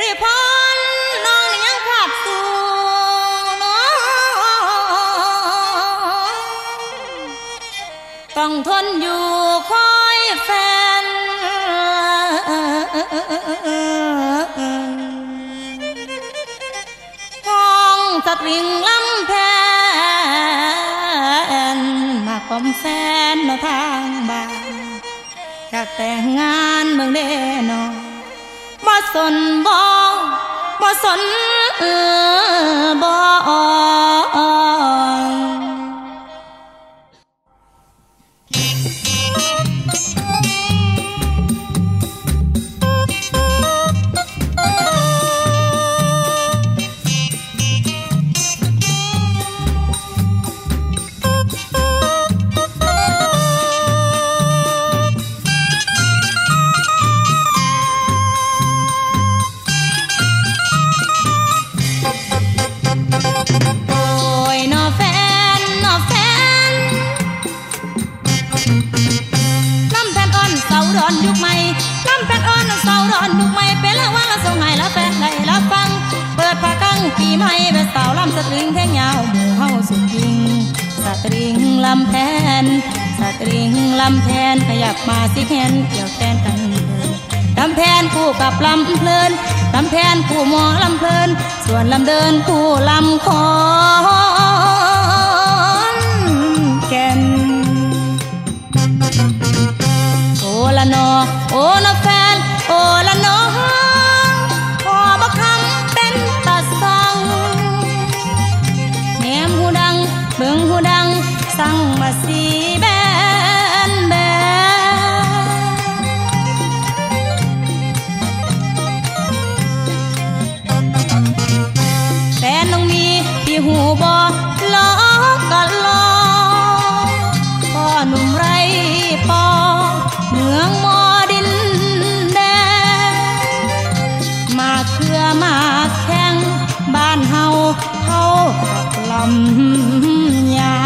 ริพรนน้องยังขาดสูงน้องต้องทนอยู่คอยแฟน ห้องสตริงลำแพนมาคอมแฟนมาทางบ้านอยากแต่งงานเมืองเดนอน บ่สนบ่บ่สนเออบ่อ้ คใหม่ลำแพนอ่อนเสาดอนยุคใหม่เป็นละว่าละสงให้ละแฟนได้ละฟังเปิดผ้ากังปีใหม่แบบสาวลำสตริงแท่งยาวหมู่เฮาสุดจริง สตริงลำแพนสตริงลำแพนขยับมาสิแขนเกี่ยวแขนกันเลยลำแพนคู่กับลำเพลิน ลำแพนคู่หมอลำเพลิน ส่วนลำเดินคู่ลำคอนแก่นโอละนอโอละแฟน โอละนอพอบักคำเป็นตาสังแหนมหูดังเบิ่งหูดัง สั่งมาสี บอล้อกันล้อพ่อหนุ่มไรปอเมืองมอดินแดงมาเครือมาแข่งบ้านเฮาเฮากับลำยา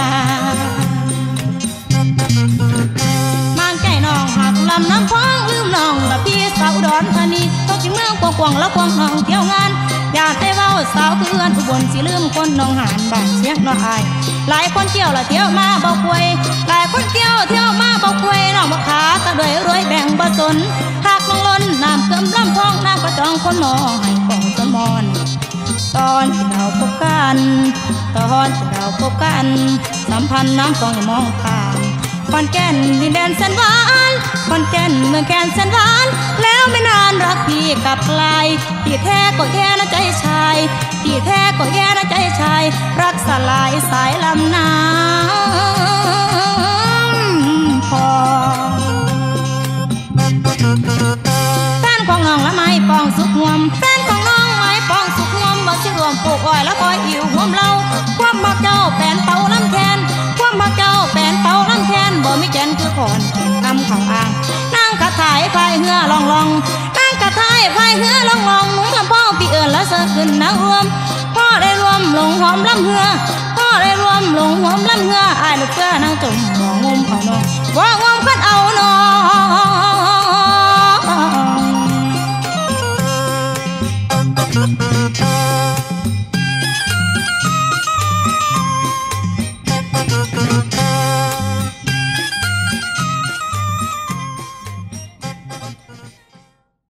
มางไก่น้องหักลำน้ำพองลืมน้องละพี่สาวดอนธานีต้องจิเมืองกวางๆแล้วควงน้องเที่ยวงาน อยากได้เว้าสาวเพื่อนอุบลสิลืมคนน้องหานบ้านเสียงน้องอาย หลายคนเที่ยวละเที่ยวมาบอกควยหลายคนเที่ยวเที่ยวมาบอกควยน้องมาขาตะด้วยรวยแบ่งบ่สนหากนองล้นน้ำเกิมลำทองน้ำกระจองคนมองให้ของสมอนตอนที่เราพบกัน ตอนที่เราพบกัน สัมพันธ์น้ำฟองอย่ามองผ่าน คอนแก่นดินแดนแสนหวานคอนแก่นเมืองแก่นแสนหวาน แล้วไม่นานรักพี่กลับไกลที่แท้ก็แค่นะใจชายที่แท้ก็แค่นะใจชาย รักสลายสายลำน้ำพอแฟนของน้องละไม้ปองสุกหวมแฟนของน้องไม้ปองสุกหวมบ่สิรวมปลูกอ้อยและคอยอิวหวมเรา อนเป็นคำของอ่างนางกระถ่ายพายเหือลองลองนั่งกระถ่ายพายเหือลองลองหนุ่งลำพ่อพี่เอิญและเสือขึ้นนางรวมพ่อได้รวมลงหอมลำเหือพ่อได้รวมลงหอมลำเหืออายลูกเพื่อนางจมมองมเอาน้องบ่งมคัดเอานอง